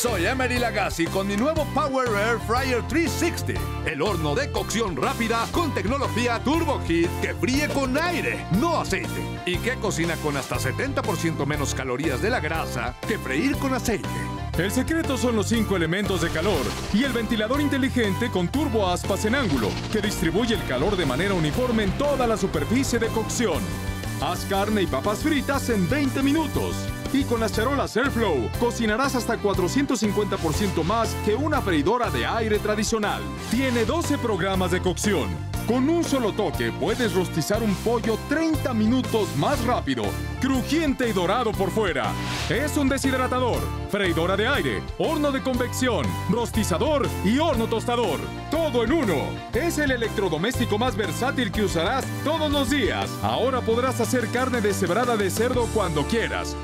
Soy Emery Lagasse con mi nuevo Power Air Fryer 360, el horno de cocción rápida con tecnología Turbo Heat que fríe con aire, no aceite, y que cocina con hasta 70% menos calorías de la grasa que freír con aceite. El secreto son los cinco elementos de calor y el ventilador inteligente con turbo aspas en ángulo que distribuye el calor de manera uniforme en toda la superficie de cocción. Haz carne y papas fritas en 20 minutos. Y con las charolas Airflow cocinarás hasta 450% más que una freidora de aire tradicional. Tiene 12 programas de cocción. Con un solo toque puedes rostizar un pollo 30 minutos más rápido, crujiente y dorado por fuera. Es un deshidratador, freidora de aire, horno de convección, rostizador y horno tostador. Todo en uno. Es el electrodoméstico más versátil que usarás todos los días. Ahora podrás hacer carne deshebrada de cerdo cuando quieras